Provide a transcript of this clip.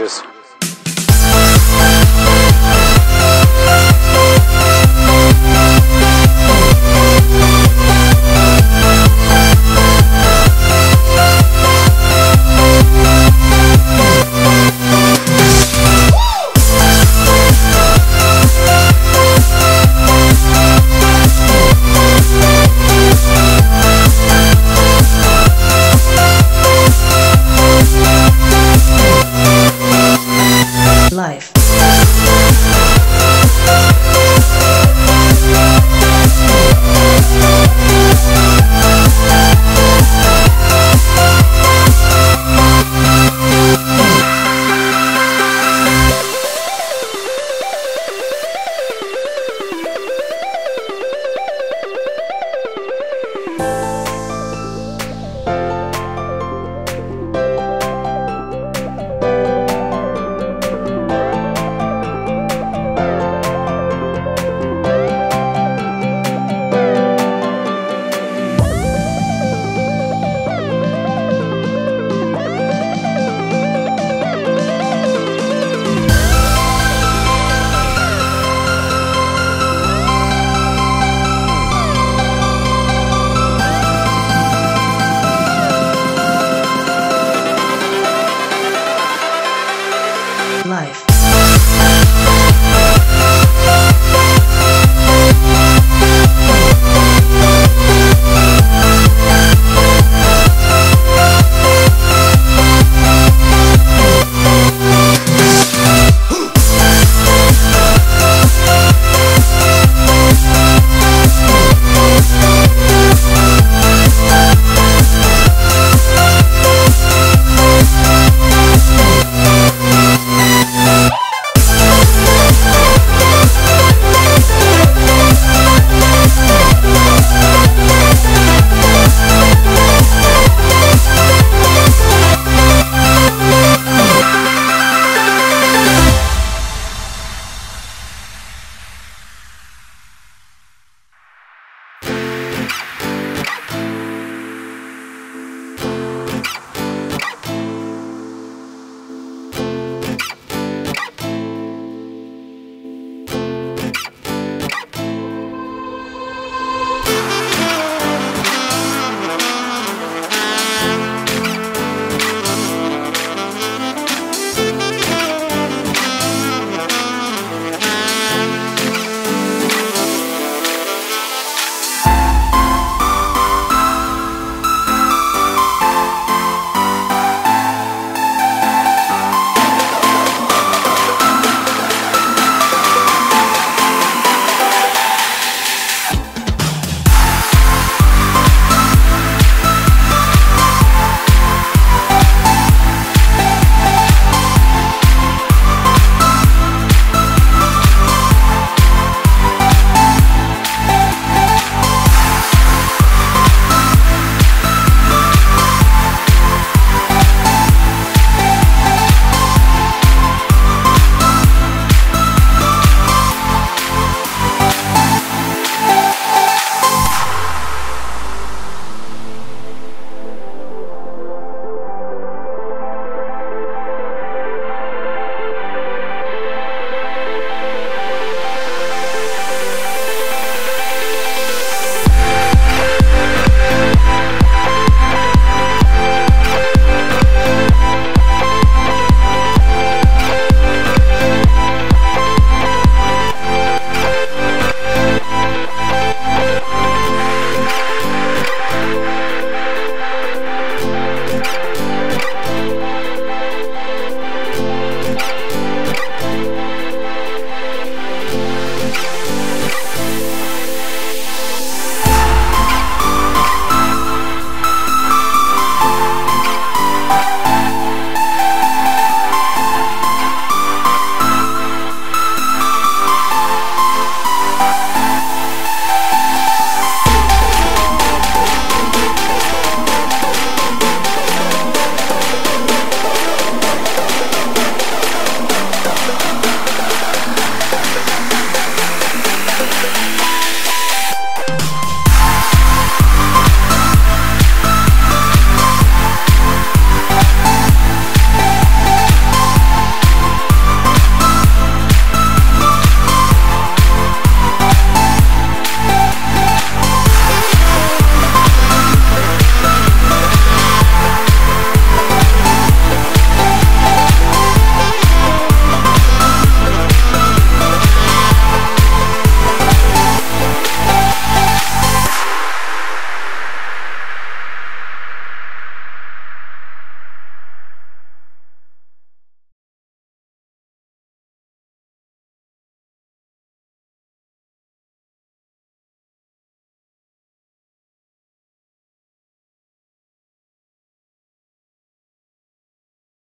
changes.